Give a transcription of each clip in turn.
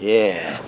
Yeah.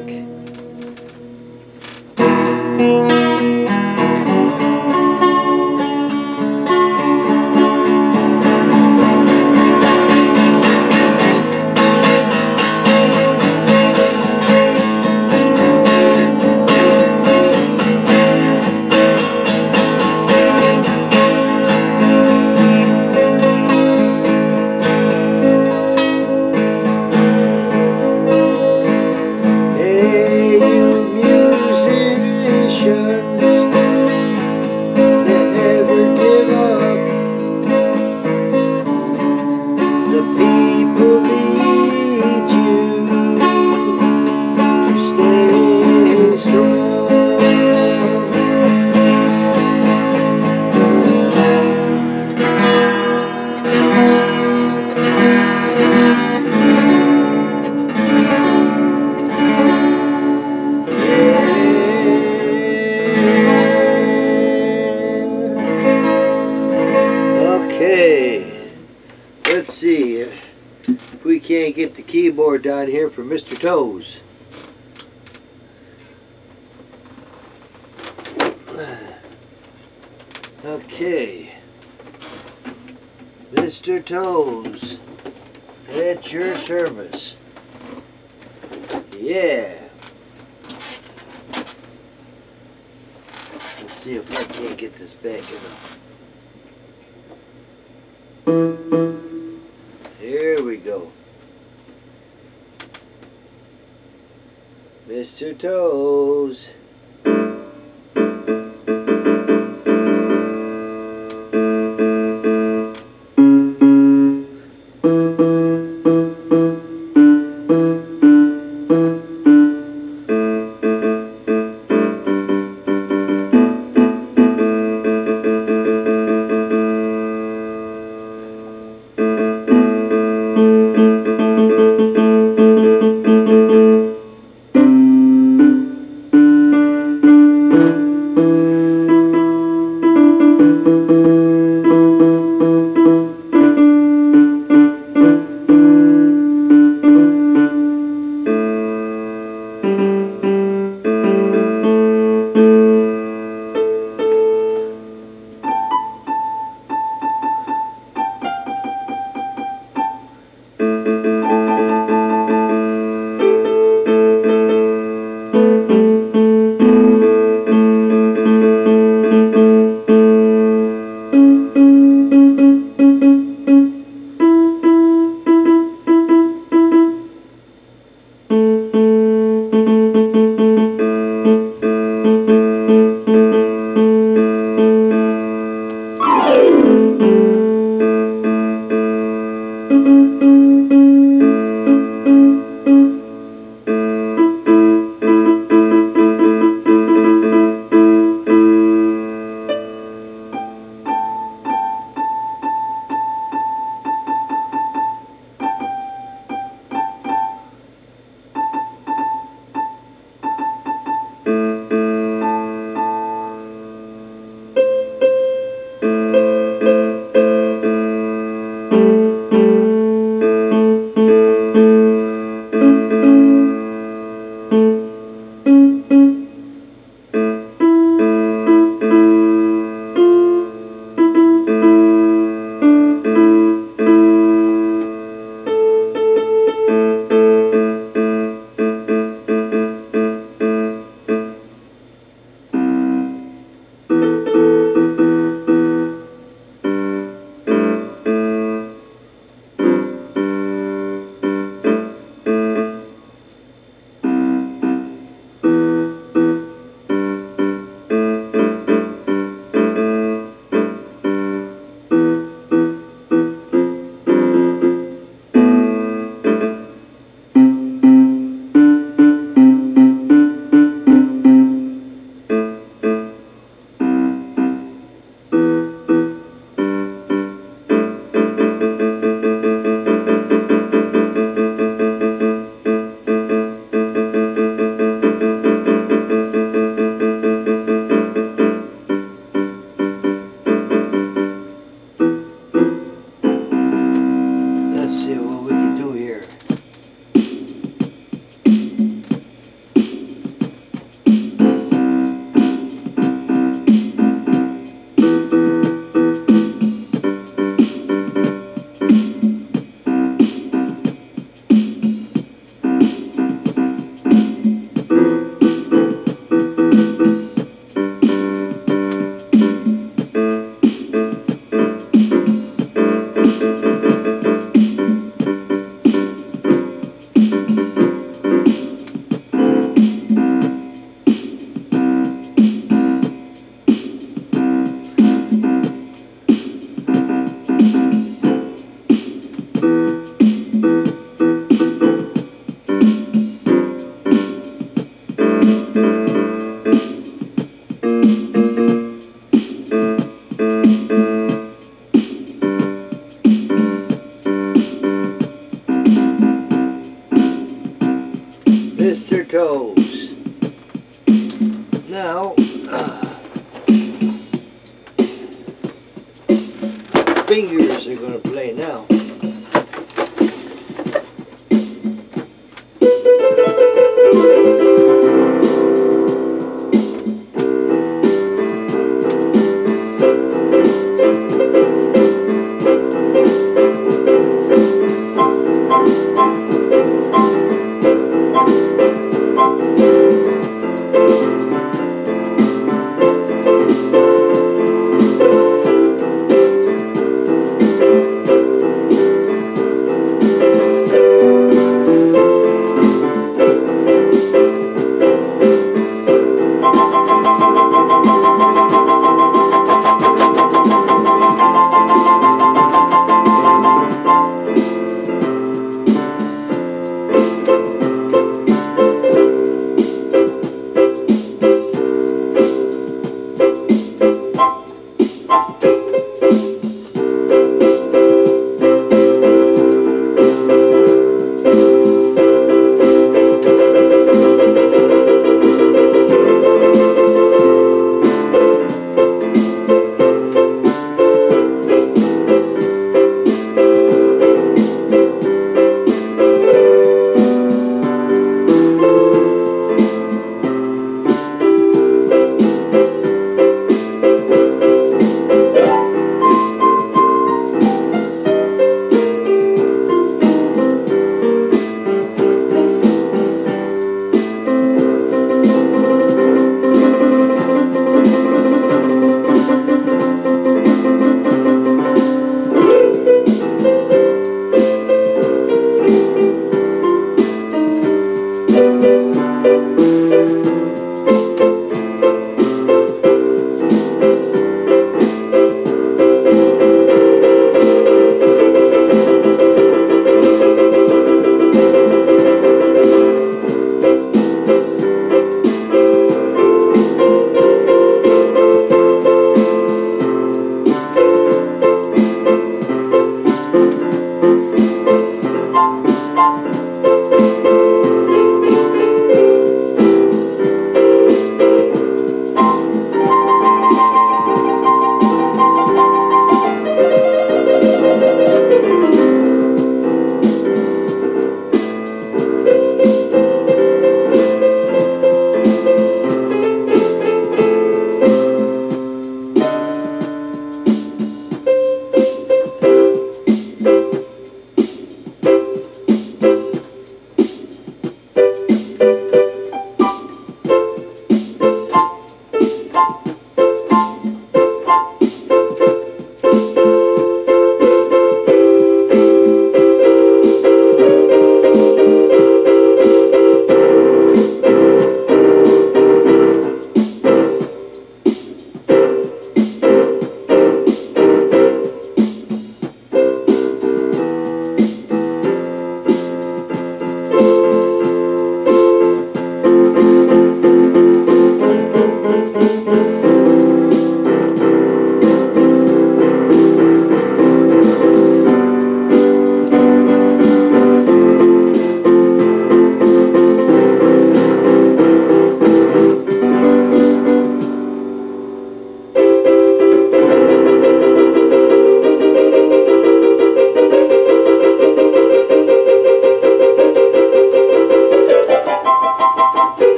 music. Can't get the keyboard down here for Mr. Toes. Okay, Mr. Toes, at your service. Yeah. Let's see if I can't get this back in. Mr. Toes. Fingers are going to play now.